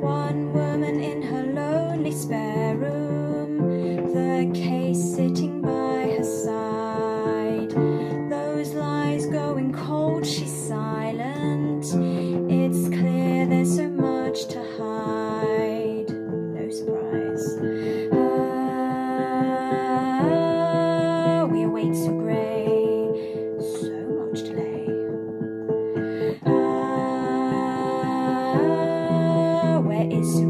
one woman in her lonely spare room, the case sitting by her side. Those lies going cold, she's silent. It's clear there's so much to hide. No surprise. Ah, we await is